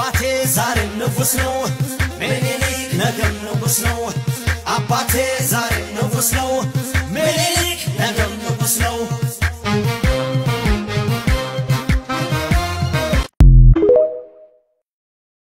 አባቴ ዛሬም ንጉስ ነው፣ ምኒልክ ነገም ንጉስ ነው። አባቴ ዛሬም ንጉስ ነው፣